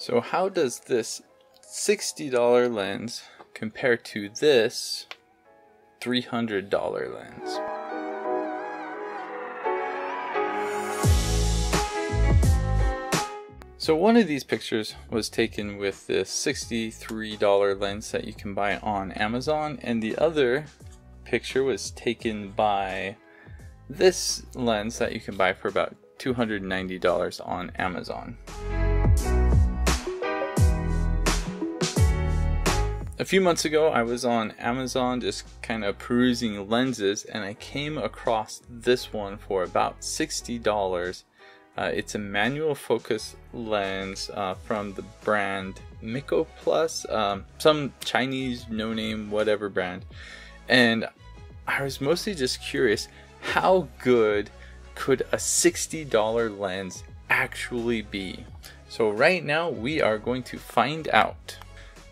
So how does this $60 lens compare to this $300 lens? So one of these pictures was taken with this $63 lens that you can buy on Amazon and the other picture was taken by this lens that you can buy for about $290 on Amazon. A few months ago, I was on Amazon just kind of perusing lenses, and I came across this one for about $60. Uh, it's a manual focus lens uh, from the brand Miko Plus, um, some Chinese no name, whatever brand. And I was mostly just curious how good could a $60 lens actually be? So, right now, we are going to find out.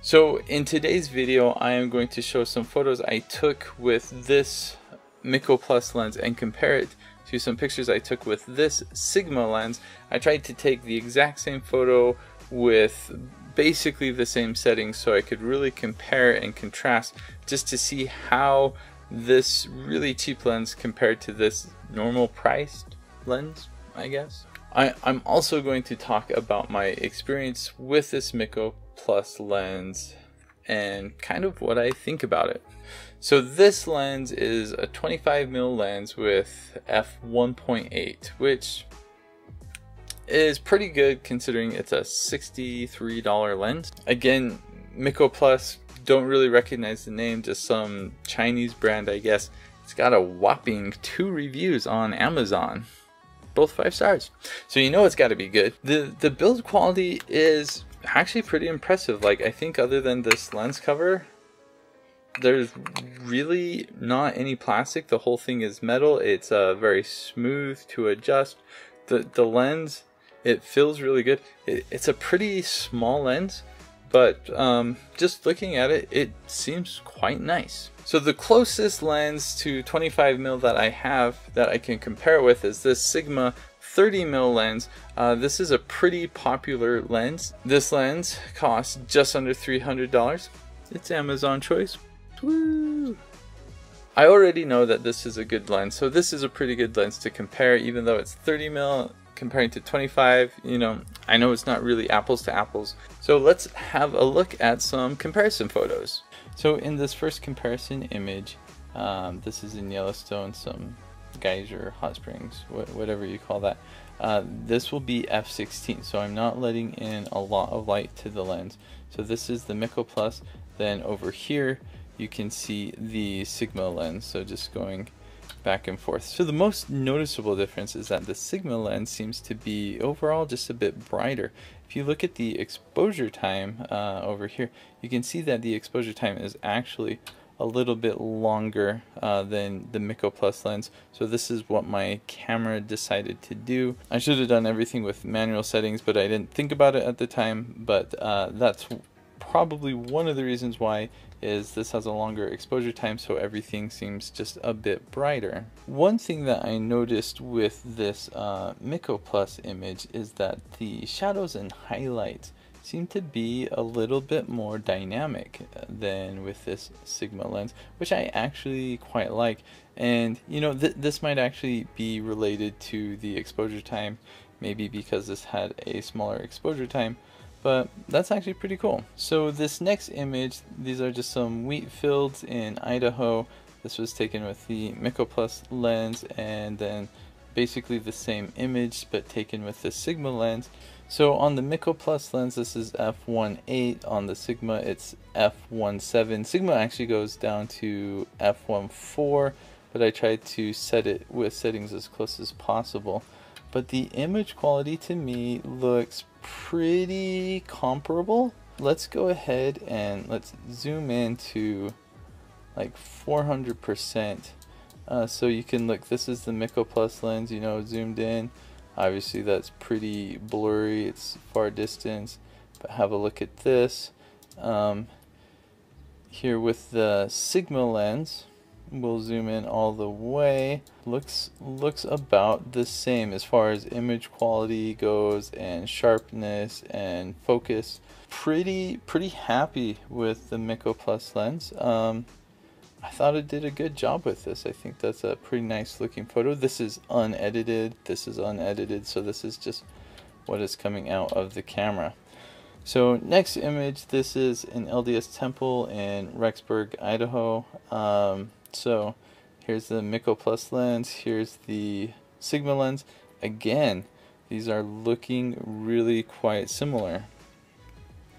So in today's video, I am going to show some photos I took with this Mcoplus lens and compare it to some pictures I took with this Sigma lens. I tried to take the exact same photo with basically the same settings so I could really compare and contrast just to see how this really cheap lens compared to this normal priced lens, I guess. I, am also going to talk about my experience with this Miko Plus lens and kind of what I think about it. So this lens is a 25 mil lens with f1.8, which is pretty good considering it's a $63 lens. Again, Mcoplus, don't really recognize the name, just some Chinese brand, I guess. It's got a whopping two reviews on Amazon both five stars. So you know it's got to be good. The the build quality is actually pretty impressive. Like I think other than this lens cover, there's really not any plastic. The whole thing is metal. It's uh, very smooth to adjust. The the lens it feels really good. It, it's a pretty small lens, but um, just looking at it, it seems quite nice. So the closest lens to 25 mil that I have that I can compare with is this Sigma 30 mil lens. Uh, this is a pretty popular lens. This lens costs just under $300. It's Amazon choice. Woo! I already know that this is a good lens, so this is a pretty good lens to compare even though it's 30 mil comparing to 25 you know I know it's not really apples to apples so let's have a look at some comparison photos so in this first comparison image, um, this is in Yellowstone, some geyser, hot springs, wh whatever you call that. Uh, this will be f16, so I'm not letting in a lot of light to the lens. So this is the Mcoplus. Then over here, you can see the Sigma lens. So just going back and forth. So the most noticeable difference is that the Sigma lens seems to be overall just a bit brighter. If you look at the exposure time uh, over here, you can see that the exposure time is actually a little bit longer uh, than the Mcoplus lens. So this is what my camera decided to do. I should have done everything with manual settings, but I didn't think about it at the time. But uh, that's probably one of the reasons why is this has a longer exposure time so everything seems just a bit brighter. One thing that I noticed with this uh, Plus image is that the shadows and highlights seem to be a little bit more dynamic than with this Sigma lens, which I actually quite like. And you know, th this might actually be related to the exposure time, maybe because this had a smaller exposure time but that's actually pretty cool. So this next image, these are just some wheat fields in Idaho. This was taken with the Mcoplus lens and then basically the same image but taken with the Sigma lens. So on the Mcoplus lens this is f1.8, on the Sigma it's f1.7. Sigma actually goes down to f1.4 but I tried to set it with settings as close as possible. But the image quality to me looks pretty comparable. Let's go ahead and let's zoom in to like 400%. Uh, so you can look, this is the Mcoplus lens, you know, zoomed in. Obviously that's pretty blurry, it's far distance. But have a look at this. Um, here with the Sigma lens, we'll zoom in all the way looks looks about the same as far as image quality goes and sharpness and focus pretty pretty happy with the Mcoplus lens um, I thought it did a good job with this I think that's a pretty nice looking photo this is unedited this is unedited so this is just what is coming out of the camera so next image, this is an LDS temple in Rexburg, Idaho. Um, so here's the Mcoplus lens, here's the Sigma lens. Again, these are looking really quite similar.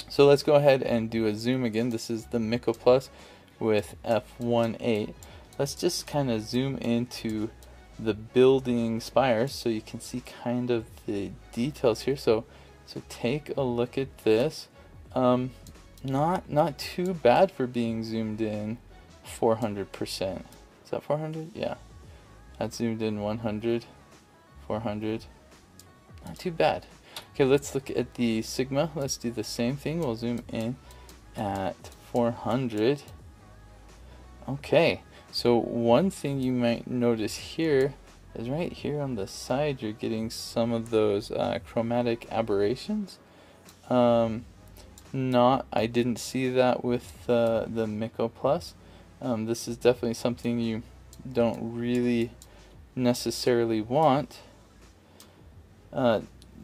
So let's go ahead and do a zoom again. This is the Mcoplus with f1.8. Let's just kind of zoom into the building spires so you can see kind of the details here. So so take a look at this. Um, not not too bad for being zoomed in 400%. Is that 400? Yeah. That's zoomed in 100, 400. Not too bad. Okay, let's look at the Sigma. Let's do the same thing. We'll zoom in at 400. Okay, so one thing you might notice here is right here on the side you're getting some of those uh, chromatic aberrations. Um, not, I didn't see that with uh, the Mcoplus. Um, this is definitely something you don't really necessarily want. Uh,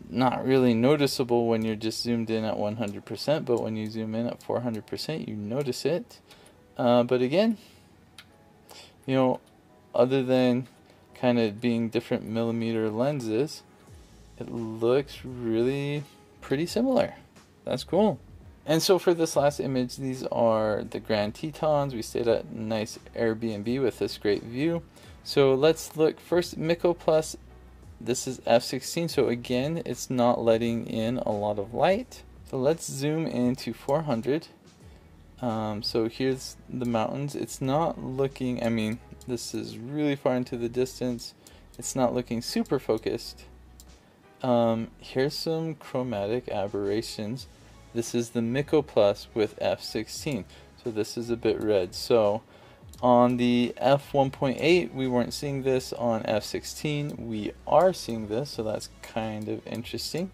not really noticeable when you're just zoomed in at 100%, but when you zoom in at 400%, you notice it. Uh, but again, you know, other than kind of being different millimeter lenses, it looks really pretty similar. That's cool. And so for this last image, these are the Grand Tetons. We stayed at a nice Airbnb with this great view. So let's look first Mcoplus. This is f16, so again, it's not letting in a lot of light. So let's zoom into 400. Um, so here's the mountains. It's not looking, I mean, this is really far into the distance. It's not looking super focused. Um, here's some chromatic aberrations. This is the Mcoplus with f16. So this is a bit red. So on the f1.8, we weren't seeing this. On f16, we are seeing this. So that's kind of interesting.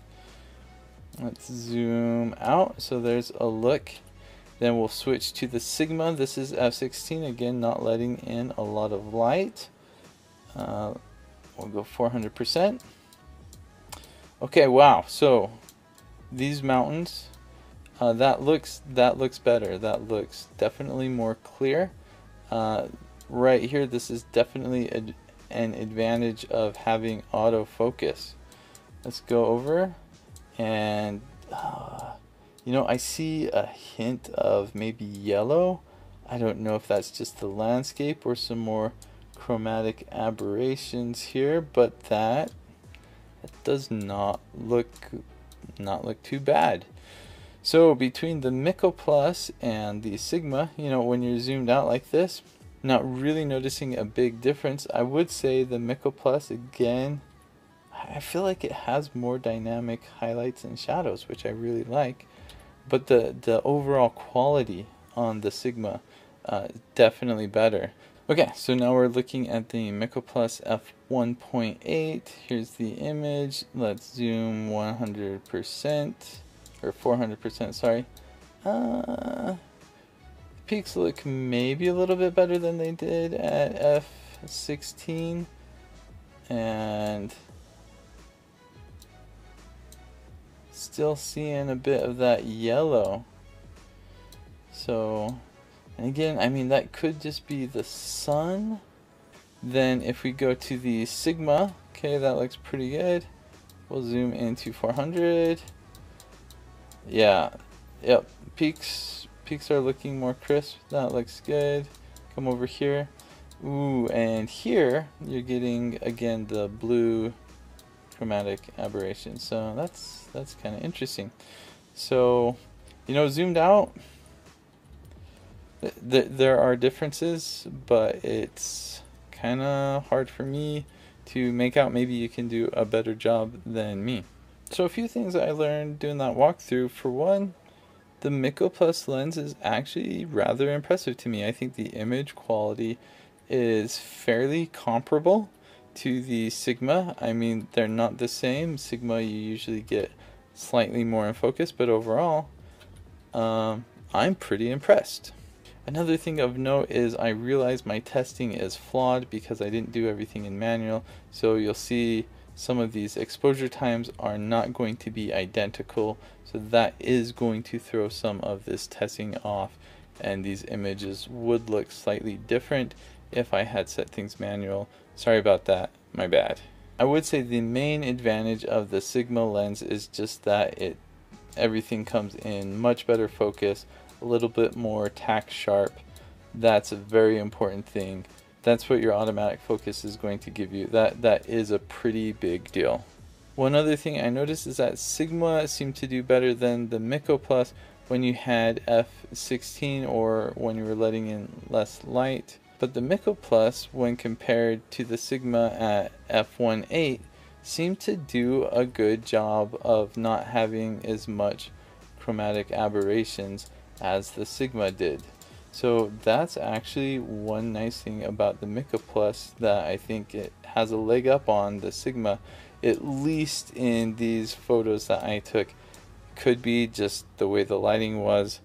Let's zoom out. So there's a look then we'll switch to the Sigma. This is F16, again not letting in a lot of light. Uh, we'll go 400%. Okay, wow, so these mountains, uh, that looks that looks better. That looks definitely more clear. Uh, right here, this is definitely a, an advantage of having autofocus. Let's go over and uh, you know, I see a hint of maybe yellow. I don't know if that's just the landscape or some more chromatic aberrations here, but that, that does not look not look too bad. So between the Mcoplus and the Sigma, you know, when you're zoomed out like this, not really noticing a big difference. I would say the Mcoplus again, I feel like it has more dynamic highlights and shadows, which I really like but the the overall quality on the Sigma uh, definitely better. Okay, so now we're looking at the Mcoplus f1.8. Here's the image. Let's zoom 100% or 400%. Sorry. Uh, peaks look maybe a little bit better than they did at f16, and still seeing a bit of that yellow. So, and again, I mean, that could just be the sun. Then if we go to the Sigma, okay, that looks pretty good. We'll zoom into 400. Yeah, yep, peaks, peaks are looking more crisp. That looks good. Come over here. Ooh, and here you're getting, again, the blue chromatic aberration. So that's that's kind of interesting. So, you know, zoomed out, th th there are differences, but it's kind of hard for me to make out. Maybe you can do a better job than me. So a few things I learned doing that walkthrough. For one, the Mcoplus lens is actually rather impressive to me. I think the image quality is fairly comparable to the Sigma. I mean, they're not the same. Sigma, you usually get slightly more in focus, but overall, um, I'm pretty impressed. Another thing of note is I realize my testing is flawed because I didn't do everything in manual. So you'll see some of these exposure times are not going to be identical. So that is going to throw some of this testing off and these images would look slightly different if I had set things manual. Sorry about that, my bad. I would say the main advantage of the Sigma lens is just that it everything comes in much better focus, a little bit more tack sharp. That's a very important thing. That's what your automatic focus is going to give you. That that is a pretty big deal. One other thing I noticed is that Sigma seemed to do better than the Mcoplus when you had f16 or when you were letting in less light. But the Mcoplus, when compared to the Sigma at f1.8, seemed to do a good job of not having as much chromatic aberrations as the Sigma did. So that's actually one nice thing about the Mcoplus that I think it has a leg up on the Sigma, at least in these photos that I took. Could be just the way the lighting was.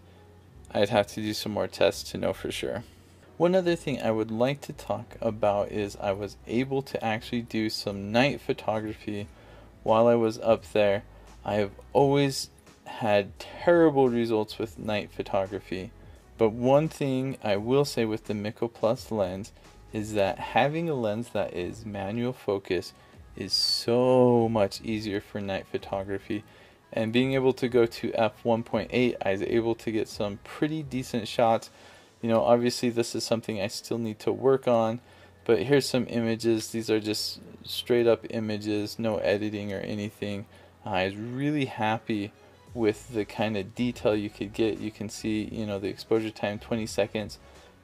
I'd have to do some more tests to know for sure. One other thing I would like to talk about is I was able to actually do some night photography while I was up there. I have always had terrible results with night photography, but one thing I will say with the Mcoplus lens is that having a lens that is manual focus is so much easier for night photography and being able to go to f1.8 I was able to get some pretty decent shots you know, obviously this is something I still need to work on, but here's some images. These are just straight up images, no editing or anything. I was really happy with the kind of detail you could get. You can see, you know, the exposure time 20 seconds.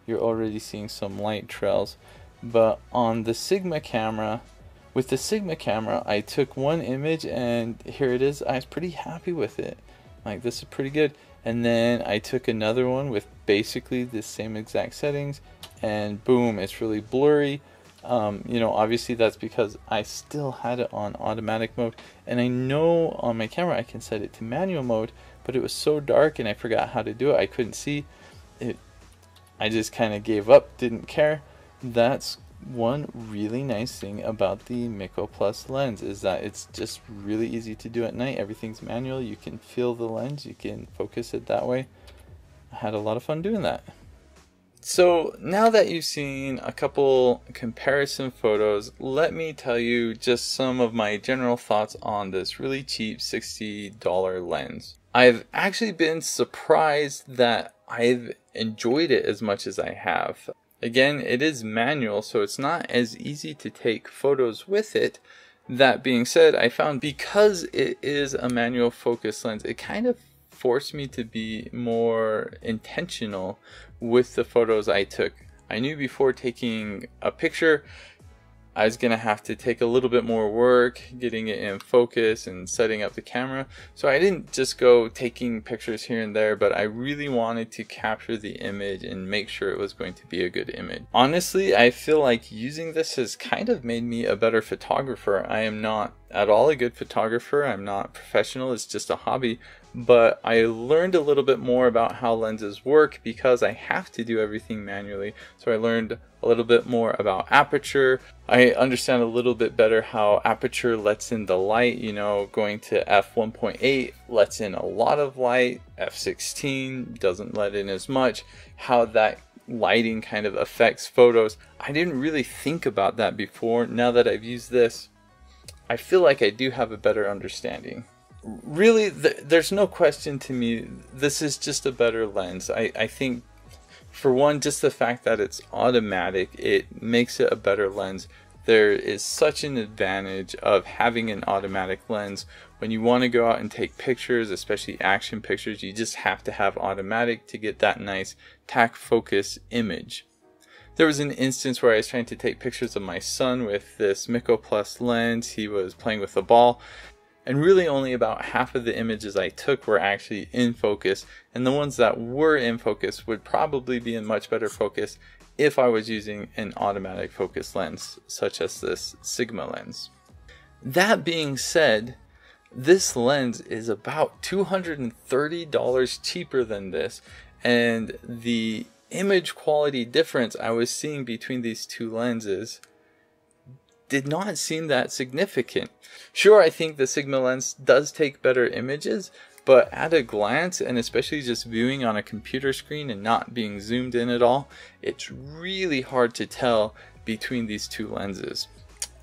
You're already seeing some light trails. But on the Sigma camera, with the Sigma camera, I took one image and here it is. I was pretty happy with it. Like, this is pretty good and then I took another one with basically the same exact settings and boom it's really blurry um, you know obviously that's because I still had it on automatic mode and I know on my camera I can set it to manual mode but it was so dark and I forgot how to do it I couldn't see it I just kind of gave up didn't care that's one really nice thing about the Mcoplus lens is that it's just really easy to do at night. Everything's manual. You can feel the lens. You can focus it that way. I had a lot of fun doing that. So now that you've seen a couple comparison photos, let me tell you just some of my general thoughts on this really cheap $60 lens. I've actually been surprised that I've enjoyed it as much as I have. Again, it is manual, so it's not as easy to take photos with it. That being said, I found because it is a manual focus lens, it kind of forced me to be more intentional with the photos I took. I knew before taking a picture I was going to have to take a little bit more work getting it in focus and setting up the camera. So I didn't just go taking pictures here and there, but I really wanted to capture the image and make sure it was going to be a good image. Honestly, I feel like using this has kind of made me a better photographer. I am not at all a good photographer. I'm not professional. It's just a hobby, but I learned a little bit more about how lenses work because I have to do everything manually. So I learned a little bit more about aperture. I understand a little bit better how aperture lets in the light, you know, going to f1.8 lets in a lot of light, f16 doesn't let in as much, how that lighting kind of affects photos. I didn't really think about that before. Now that I've used this, I feel like I do have a better understanding really th- there's no question to me this is just a better lens I, I think for one just the fact that it's automatic it makes it a better lens. There is such an advantage of having an automatic lens. When you want to go out and take pictures especially action pictures you just have to have automatic to get that nice tack focus image. There was an instance where I was trying to take pictures of my son with this Mcoplus lens. He was playing with the ball, and really only about half of the images I took were actually in focus and the ones that were in focus would probably be in much better focus if I was using an automatic focus lens such as this Sigma lens. That being said, this lens is about $230 cheaper than this and the image quality difference I was seeing between these two lenses did not seem that significant. Sure, I think the Sigma lens does take better images, but at a glance, and especially just viewing on a computer screen and not being zoomed in at all, it's really hard to tell between these two lenses.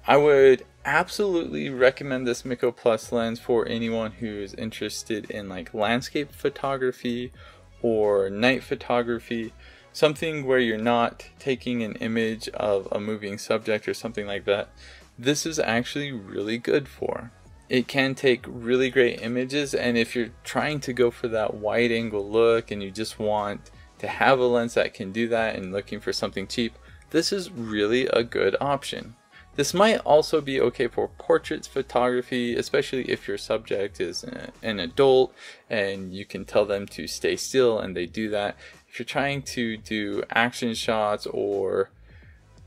I would absolutely recommend this Mcoplus lens for anyone who's interested in like landscape photography or night photography, something where you're not taking an image of a moving subject or something like that. This is actually really good for. It can take really great images and if you're trying to go for that wide angle look and you just want to have a lens that can do that and looking for something cheap, this is really a good option. This might also be okay for portraits photography, especially if your subject is an adult and you can tell them to stay still and they do that. If you're trying to do action shots or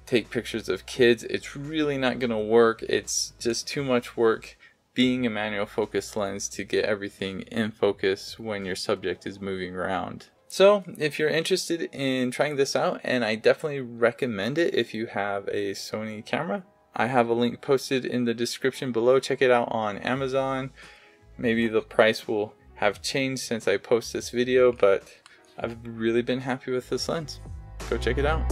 take pictures of kids, it's really not going to work. It's just too much work being a manual focus lens to get everything in focus when your subject is moving around. So if you're interested in trying this out, and I definitely recommend it if you have a Sony camera, I have a link posted in the description below. Check it out on Amazon. Maybe the price will have changed since I post this video, but I've really been happy with this lens. Go check it out.